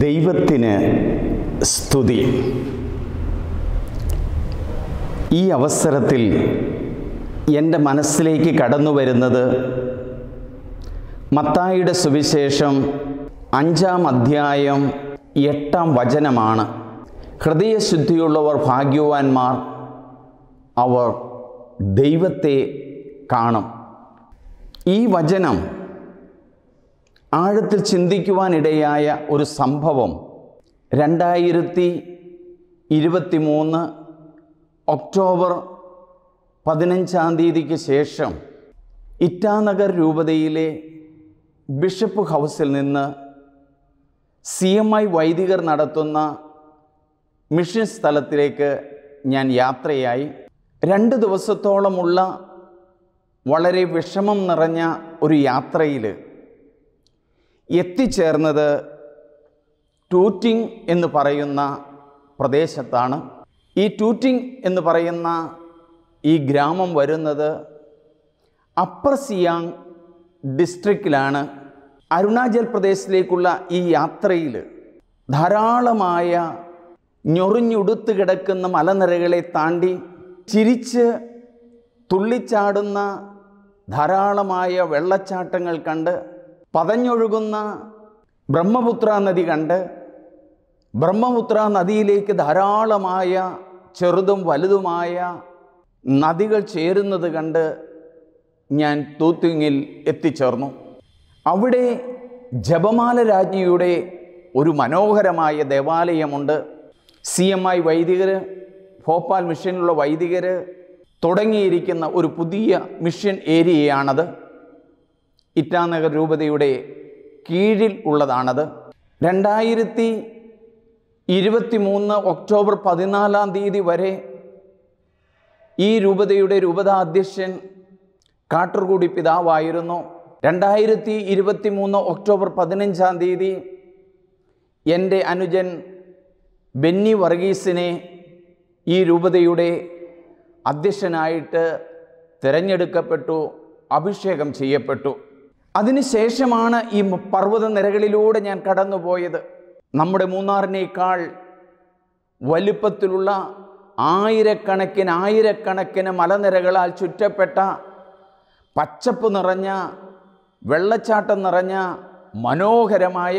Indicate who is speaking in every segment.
Speaker 1: ദൈവത്തിന് സ്തുതി. ഈ അവസരത്തിൽ എന്റെ മനസ്സിലേക്ക് കടന്നു വരുന്നത് മത്തായിയുടെ സുവിശേഷം അഞ്ചാം അധ്യായം എട്ടാം വചനമാണ്. ഹൃദയശുദ്ധിയുള്ളവർ ഭാഗ്യവാന്മാർ അവർ ദൈവത്തെ കാണും. ഈ വചനം ആഴത്തിൽ ചിന്തിക്കുവാനിടയായ ഒരു സംഭവം രണ്ടായിരത്തി ഇരുപത്തി മൂന്ന് ഒക്ടോബർ പതിനഞ്ചാം തീയതിക്ക് ശേഷം ഇറ്റാനഗർ രൂപതയിലെ ബിഷപ്പ് ഹൗസിൽ നിന്ന് സി എം ഐ വൈദികർ നടത്തുന്ന മിഷൻ സ്ഥലത്തിലേക്ക് ഞാൻ യാത്രയായി. രണ്ട് ദിവസത്തോളമുള്ള വളരെ വിഷമം നിറഞ്ഞ ഒരു യാത്രയിൽ എത്തിച്ചേർന്നത് ടൂറ്റിംഗ് എന്ന് പറയുന്ന പ്രദേശത്താണ്. ഈ ടൂറ്റിംഗ് എന്ന് പറയുന്ന ഈ ഗ്രാമം വരുന്നത് അപ്പർ സിയാങ് ഡിസ്ട്രിക്റ്റിലാണ്. അരുണാചൽ പ്രദേശിലേക്കുള്ള ഈ യാത്രയിൽ ധാരാളമായ ഞൊറിഞ്ഞുടുത്ത് കിടക്കുന്ന മലനിരകളെ താണ്ടി ചിരിച്ച് തുള്ളിച്ചാടുന്ന ധാരാളമായ വെള്ളച്ചാട്ടങ്ങൾ കണ്ട് പതഞ്ഞൊഴുകുന്ന ബ്രഹ്മപുത്ര നദി കണ്ട് ബ്രഹ്മപുത്ര നദിയിലേക്ക് ധാരാളമായ ചെറുതും വലുതുമായ നദികൾ ചേരുന്നത് കണ്ട് ഞാൻ തൂത്തിങ്ങിൽ എത്തിച്ചേർന്നു. അവിടെ ജപമാല രാജ്ഞിയുടെ ഒരു മനോഹരമായ ദേവാലയമുണ്ട്. സി എം ഐ വൈദികർ ഭോപ്പാൽ മിഷനിലുള്ള വൈദികർ തുടങ്ങിയിരിക്കുന്ന ഒരു പുതിയ മിഷൻ ഏരിയയാണത്. ഇറ്റാനഗർ രൂപതയുടെ കീഴിൽ ഉള്ളതാണത്. രണ്ടായിരത്തി ഇരുപത്തി മൂന്ന് ഒക്ടോബർ പതിനാലാം തീയതി വരെ ഈ രൂപതയുടെ രൂപതാധ്യക്ഷൻ കാട്ടർകൂടി പിതാവായിരുന്നു. രണ്ടായിരത്തി ഇരുപത്തി മൂന്ന് ഒക്ടോബർ പതിനഞ്ചാം തീയതി എന്റെ അനുജൻ ബെന്നി വർഗീസിനെ ഈ രൂപതയുടെ അധ്യക്ഷനായിട്ട് തിരഞ്ഞെടുക്കപ്പെട്ടു അഭിഷേകം ചെയ്യപ്പെട്ടു. അതിനുശേഷമാണ് ഈ പർവത നിരകളിലൂടെ ഞാൻ കടന്നുപോയത്. നമ്മുടെ മൂന്നാറിനേക്കാൾ വലുപ്പത്തിലുള്ള ആയിരക്കണക്കിന് ആയിരക്കണക്കിന് മലനിരകളാൽ ചുറ്റപ്പെട്ട പച്ചപ്പ് നിറഞ്ഞ വെള്ളച്ചാട്ടം നിറഞ്ഞ മനോഹരമായ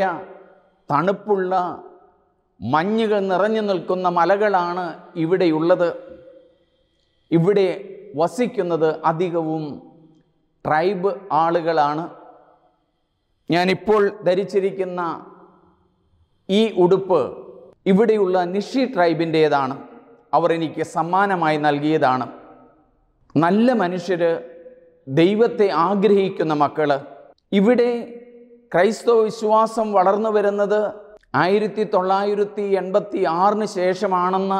Speaker 1: തണുപ്പുള്ള മഞ്ഞുകൾ നിറഞ്ഞു നിൽക്കുന്ന മലകളാണ് ഇവിടെയുള്ളത്. ഇവിടെ വസിക്കുന്നത് അധികവും ട്രൈബ് ആളുകളാണ്. ഞാനിപ്പോൾ ധരിച്ചിരിക്കുന്ന ഈ ഉടുപ്പ് ഇവിടെയുള്ള നിഷി ട്രൈബിന്റേതാണ്. അവർ എനിക്ക് സമ്മാനമായി നൽകിയതാണ്. നല്ല മനുഷ്യർ ദൈവത്തെ ആഗ്രഹിക്കുന്ന മക്കൾ ഇവിടെ ക്രൈസ്തവ വിശ്വാസം വളർന്നു വരുന്നത് ആയിരത്തി തൊള്ളായിരത്തി എൺപത്തി ആറിന് ശേഷമാണെന്ന്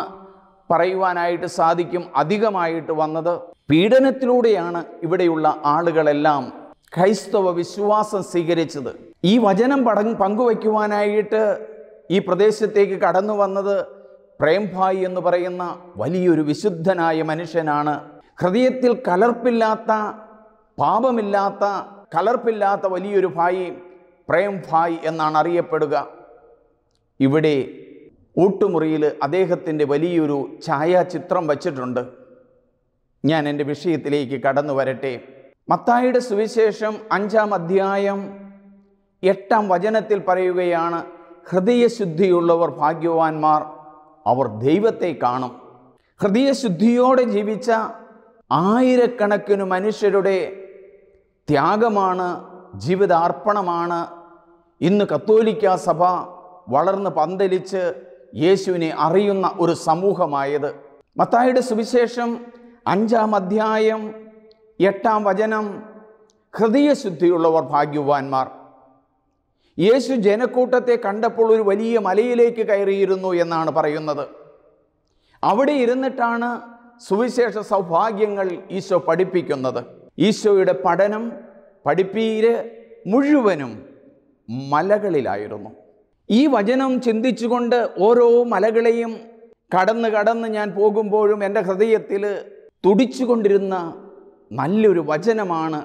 Speaker 1: പറയുവാനായിട്ട് സാധിക്കും അധികമായിട്ട് വന്നത്. പീഡനത്തിലൂടെയാണ് ഇവിടെയുള്ള ആളുകളെല്ലാം ക്രൈസ്തവ വിശ്വാസം സ്വീകരിച്ചത്. ഈ വചനം പട പങ്കുവയ്ക്കുവാനായിട്ട് ഈ പ്രദേശത്തേക്ക് കടന്നു വന്നത് പ്രേംഭായ് എന്ന് പറയുന്ന വലിയൊരു വിശുദ്ധനായ മനുഷ്യനാണ്. ഹൃദയത്തിൽ കലർപ്പില്ലാത്ത പാപമില്ലാത്ത കലർപ്പില്ലാത്ത വലിയൊരു ഭായി പ്രേം ഭായ് എന്നാണ് അറിയപ്പെടുക. ഇവിടെ ഊട്ടുമുറിയിൽ അദ്ദേഹത്തിന്റെ വലിയൊരു ഛായാചിത്രം വച്ചിട്ടുണ്ട്. ഞാൻ എന്റെ വിഷയത്തിലേക്ക് കടന്നു വരട്ടെ. മത്തായിയുടെ സുവിശേഷം അഞ്ചാം അധ്യായം എട്ടാം വചനത്തിൽ പറയുകയാണ് ഹൃദയശുദ്ധിയുള്ളവർ ഭാഗ്യവാന്മാർ അവർ ദൈവത്തെ കാണും. ഹൃദയശുദ്ധിയോടെ ജീവിച്ച ആയിരക്കണക്കിന് മനുഷ്യരുടെ ത്യാഗമാണ് ജീവിതാർപ്പണമാണ്. ഇന്ന് കത്തോലിക്ക സഭ വളർന്ന് പന്തലിച്ച് യേശുവിനെ അറിയുന്ന ഒരു സമൂഹമായത്. മത്തായിയുടെ സുവിശേഷം അഞ്ചാം അധ്യായം എട്ടാം വചനം. ഹൃദയശുദ്ധിയുള്ളവർ ഭാഗ്യവാന്മാർ. യേശു ജനക്കൂട്ടത്തെ കണ്ടപ്പോൾ ഒരു വലിയ മലയിലേക്ക് കയറിയിരുന്നു എന്നാണ് പറയുന്നത്. അവിടെ ഇരുന്നിട്ടാണ് സുവിശേഷ സൗഭാഗ്യങ്ങൾ ഈശോ പഠിപ്പിക്കുന്നത്. ഈശോയുടെ പഠനം പഠിപ്പീര് മുഴുവനും മലകളിലായിരുന്നു. ഈ വചനം ചിന്തിച്ചുകൊണ്ട് ഓരോ മലകളെയും കടന്ന് കടന്ന് ഞാൻ പോകുമ്പോഴും എന്റെ ഹൃദയത്തിൽ തുടിച്ചുകൊണ്ടിരുന്ന നല്ലൊരു വചനമാണ്.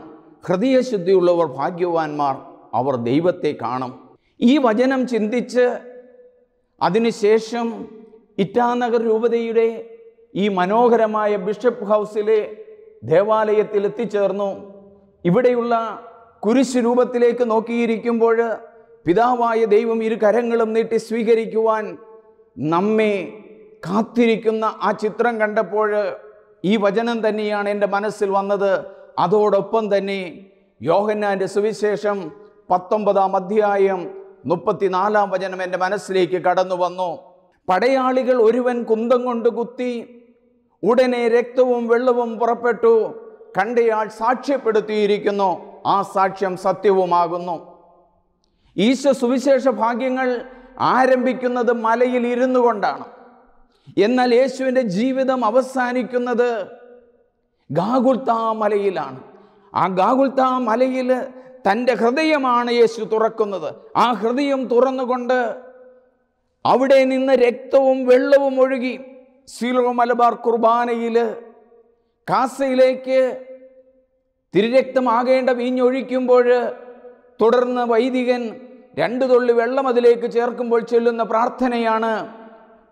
Speaker 1: ഹൃദയശുദ്ധിയുള്ളവർ ഭാഗ്യവാന്മാർ അവർ ദൈവത്തെ കാണും. ഈ വചനം ചിന്തിച്ച് അതിനുശേഷം ഇറ്റാനഗർ രൂപതയുടെ ഈ മനോഹരമായ ബിഷപ്പ് ഹൗസിലെ ദേവാലയത്തിൽ എത്തിച്ചേർന്നു. ഇവിടെയുള്ള കുരിശ് രൂപത്തിലേക്ക് നോക്കിയിരിക്കുമ്പോൾ പിതാവായ ദൈവം ഇരു കരങ്ങളും നീട്ടി സ്വീകരിക്കുവാൻ നമ്മെ കാത്തിരിക്കുന്ന ആ ചിത്രം കണ്ടപ്പോൾ ഈ വചനം തന്നെയാണ് എന്റെ മനസ്സിൽ വന്നത്. അതോടൊപ്പം തന്നെ യോഹന്നാന്റെ സുവിശേഷം പത്തൊമ്പതാം അധ്യായം മുപ്പത്തിനാലാം വചനം എന്റെ മനസ്സിലേക്ക് കടന്നു വന്നു. പടയാളികൾ ഒരുവൻ കുന്തം കൊണ്ട് കുത്തി ഉടനെ രക്തവും വെള്ളവും പുറപ്പെട്ടു. കണ്ടയാൾ സാക്ഷ്യപ്പെടുത്തിയിരിക്കുന്നു. ആ സാക്ഷ്യം സത്യവുമാകുന്നു. ഈശോ സുവിശേഷ ഭാഗ്യങ്ങൾ ആരംഭിക്കുന്നത് മലയിൽ ഇരുന്നു കൊണ്ടാണ്. എന്നാൽ യേശുവിന്റെ ജീവിതം അവസാനിക്കുന്നത് ഗാഗുൽത്താ മലയിലാണ്. ആ ഗാഗുൽത്താ മലയിൽ തന്റെ ഹൃദയമാണ് യേശു തുറക്കുന്നത്. ആ ഹൃദയം തുറന്നുകൊണ്ട് അവിടെ നിന്ന് രക്തവും വെള്ളവും ഒഴുകി സീലോ മലബാർ കുർബാനയിൽ കാസയിലേക്ക് തിരുരക്തമാകേണ്ട വീഞ്ഞൊഴിക്കുമ്പോൾ തുടർന്ന് വൈദികൻ രണ്ട് തുള്ളി വെള്ളം അതിലേക്ക് ചേർക്കുമ്പോൾ ചൊല്ലുന്ന പ്രാർത്ഥനയാണ്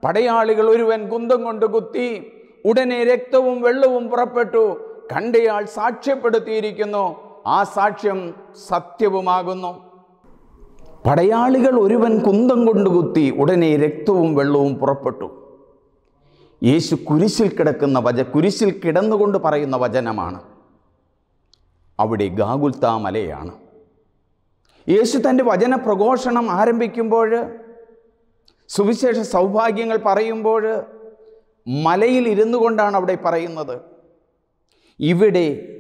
Speaker 1: പടയാളികൾ ഒരുവൻ കുന്തം കൊണ്ട് കുത്തി ഉടനെ രക്തവും വെള്ളവും പുറപ്പെട്ടു. കണ്ടയാൾ സാക്ഷ്യപ്പെടുത്തിയിരിക്കുന്നു. ആ സാക്ഷ്യം സത്യവുമാകുന്നു. പടയാളികൾ ഒരുവൻ കുന്തം കൊണ്ട് കുത്തി ഉടനെ രക്തവും വെള്ളവും പുറപ്പെട്ടു. യേശു കുരിശിൽ കിടക്കുന്ന വച കുരിശിൽ കിടന്നുകൊണ്ട് പറയുന്ന വചനമാണ്. അവിടെ ഗാഗുൽത്താ മലയാണ്. യേശു തന്റെ വചന പ്രഘോഷണം ആരംഭിക്കുമ്പോൾ സുവിശേഷ സൗഭാഗ്യങ്ങൾ പറയുമ്പോൾ മലയിൽ ഇരുന്നു കൊണ്ടാണ് അവിടെ പറയുന്നത്. ഇവിടെ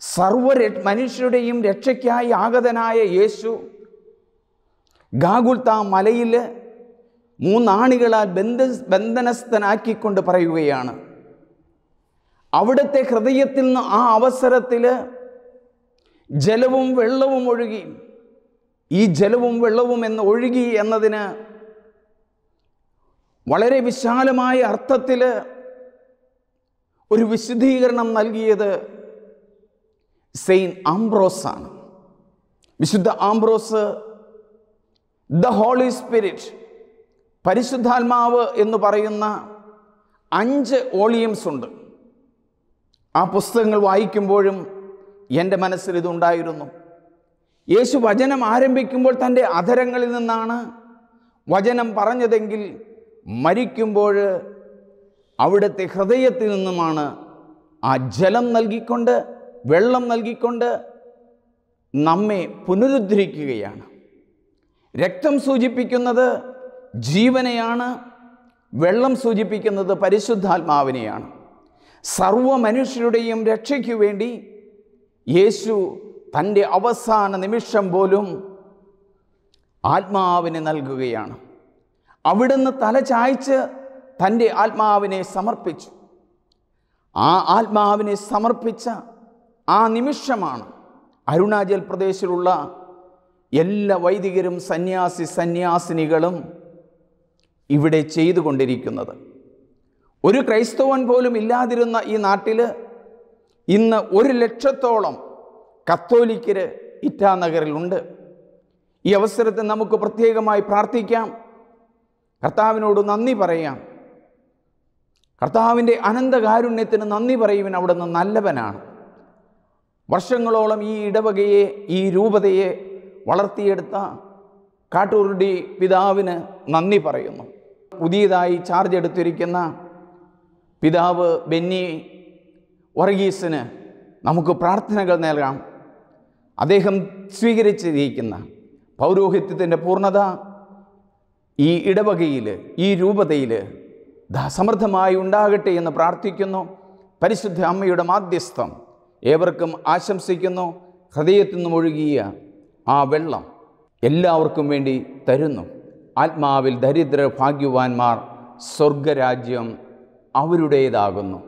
Speaker 1: സർവ മനുഷ്യരുടെയും രക്ഷയ്ക്കായി ആഗതനായ യേശു ഗാഗുൽത്ത മലയിൽ മൂന്നാണികളാൽ ബന്ധ ബന്ധനസ്ഥനാക്കിക്കൊണ്ട് പറയുകയാണ്. അവിടുത്തെ ഹൃദയത്തിൽ നിന്ന് ആ അവസരത്തിൽ ജലവും വെള്ളവും ഒഴുകി. ഈ ജലവും വെള്ളവും എന്ന് ഒഴുകി എന്നതിന് വളരെ വിശാലമായ അർത്ഥത്തിൽ ഒരു വിശദീകരണം നൽകിയത് സെയിൻ ആംബ്രോസ് ആണ്. വിശുദ്ധ ആംബ്രോസ് ദ ഹോളി സ്പിരിറ്റ് പരിശുദ്ധാത്മാവ് എന്ന് പറയുന്ന അഞ്ച് വോളിയംസ് ഉണ്ട്. ആ പുസ്തകങ്ങൾ വായിക്കുമ്പോഴും എന്റെ മനസ്സിൽ ഇതുണ്ടായിരുന്നു യേശു വചനം ആരംഭിക്കുമ്പോൾ തന്റെ അധരങ്ങളിൽ നിന്നാണ് വചനം പറഞ്ഞതെങ്കിൽ മരിക്കുമ്പോൾ അവിടുത്തെ ഹൃദയത്തിൽ നിന്നുമാണ് ആ ജലം നൽകിക്കൊണ്ട് വെള്ളം നൽകിക്കൊണ്ട് നമ്മെ പുനരുദ്ധരിക്കുകയാണ്. രക്തം സൂചിപ്പിക്കുന്നത് ജീവനെയാണ് വെള്ളം സൂചിപ്പിക്കുന്നത് പരിശുദ്ധാത്മാവിനെയാണ്. സർവ മനുഷ്യരുടെയും രക്ഷയ്ക്കു വേണ്ടി യേശു തന്റെ അവസാന നിമിഷം പോലും ആത്മാവിനെ നൽകുകയാണ്. അവിടുന്ന് തല ചായ്ച്ച് തന്റെ ആത്മാവിനെ സമർപ്പിച്ചു. ആ ആത്മാവിനെ സമർപ്പിച്ച ആ നിമിഷമാണ് അരുണാചൽ പ്രദേശിലുള്ള എല്ലാ വൈദികരും സന്യാസി സന്യാസിനികളും ഇവിടെ ചെയ്തുകൊണ്ടിരിക്കുന്നത് ഒരു ക്രൈസ്തവൻ പോലും ഇല്ലാതിരുന്ന ഈ നാട്ടിൽ ഇന്ന് ഒരു ലക്ഷത്തോളം കത്തോലിക്കര് ഇറ്റാനഗറിലുണ്ട് ഈ അവസരത്തിൽ നമുക്ക് പ്രത്യേകമായി പ്രാർത്ഥിക്കാം. കർത്താവിനോട് നന്ദി പറയാം. കർത്താവിന്റെ അനന്തകാരുണ്യത്തിന് നന്ദി പറയുവൻ അവിടുന്ന് നല്ലവനാണ്. വർഷങ്ങളോളം ഈ ഇടവകയെ ഈ രൂപതയെ വളർത്തിയെടുത്ത കാട്ടൂരുടി പിതാവിന് നന്ദി പറയുന്നു. പുതിയതായി ചാർജ് എടുത്തിരിക്കുന്ന പിതാവ് ബെന്നി വർഗീസിന് നമുക്ക് പ്രാർത്ഥനകൾ നൽകാം. അദ്ദേഹം സ്വീകരിച്ചിരിക്കുന്ന പൗരോഹിത്യത്തിന്റെ പൂർണത ഈ ഇടവകയിൽ ഈ രൂപതയിൽ സമൃദ്ധമായി ഉണ്ടാകട്ടെ എന്ന് പ്രാർത്ഥിക്കുന്നു. പരിശുദ്ധ അമ്മയുടെ മാധ്യസ്ഥം ഏവർക്കും ആശംസിക്കുന്നു. ഹൃദയത്തിൽ നിന്നും ഒഴുകിയ ആ വെള്ളം എല്ലാവർക്കും വേണ്ടി തരുന്നു. ആത്മാവിൽ ദരിദ്ര ഭാഗ്യവാന്മാർ സ്വർഗരാജ്യം അവരുടേതാകുന്നു.